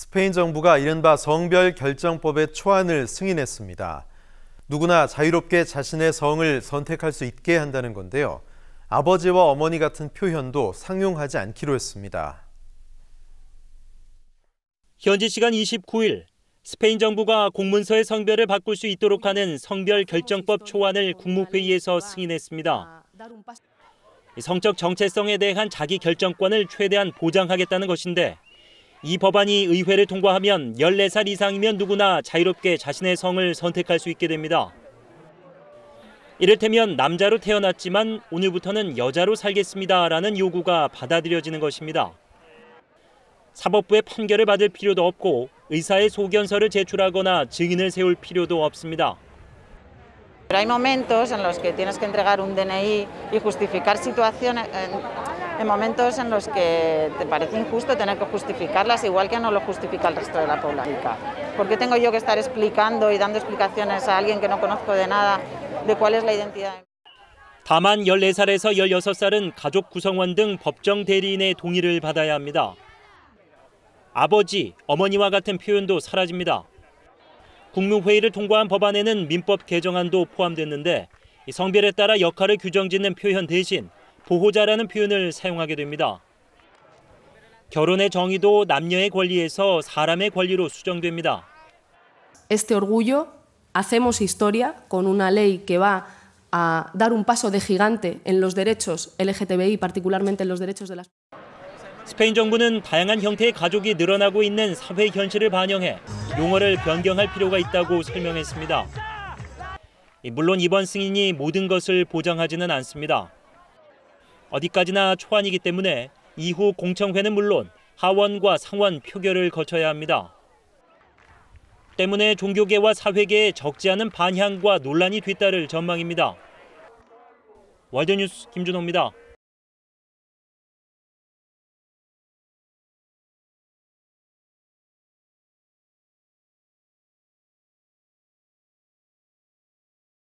스페인 정부가 이른바 성별 결정법의 초안을 승인했습니다. 누구나 자유롭게 자신의 성을 선택할 수 있게 한다는 건데요. 아버지와 어머니 같은 표현도 상용하지 않기로 했습니다. 현지 시간 29일 스페인 정부가 공문서의 성별을 바꿀 수 있도록 하는 성별 결정법 초안을 국무회의에서 승인했습니다. 성적 정체성에 대한 자기 결정권을 최대한 보장하겠다는 것인데 이 법안이 의회를 통과하면 14살 이상이면 누구나 자유롭게 자신의 성을 선택할 수 있게 됩니다. 이를테면 남자로 태어났지만 오늘부터는 여자로 살겠습니다라는 요구가 받아들여지는 것입니다. 사법부의 판결을 받을 필요도 없고 의사의 소견서를 제출하거나 증인을 세울 필요도 없습니다. Hay momentos en los que tienes que entregar un DNI y justificar situaciones, en, en, momentos en los que te parece injusto tener que justificarlas, igual que no lo justifica el resto de la población. ¿Por qué tengo yo que estar explicando y dando explicaciones a alguien que no conozco de nada de cuál es la identidad? 다만 14살에서 16살은 가족 구성원 등 법정 대리인의 동의를 받아야 합니다. 아버지, 어머니와 같은 표현도 사라집니다. 국무회의를 통과한 법안에는 민법 개정안도 포함됐는데 성별에 따라 역할을 규정짓는 표현 대신 보호자라는 표현을 사용하게 됩니다. 결혼의 정의도 남녀의 권리에서 사람의 권리로 수정됩니다. Este orgullo hacemos historia con una ley que va a dar un paso de gigante en los derechos LGTBI, particularmente en los derechos de las 스페인 정부는 다양한 형태의 가족이 늘어나고 있는 사회 현실을 반영해 용어를 변경할 필요가 있다고 설명했습니다. 물론 이번 승인이 모든 것을 보장하지는 않습니다. 어디까지나 초안이기 때문에 이후 공청회는 물론 하원과 상원 표결을 거쳐야 합니다. 때문에 종교계와 사회계에 적지 않은 반향과 논란이 뒤따를 전망입니다. 월드뉴스 김준호입니다.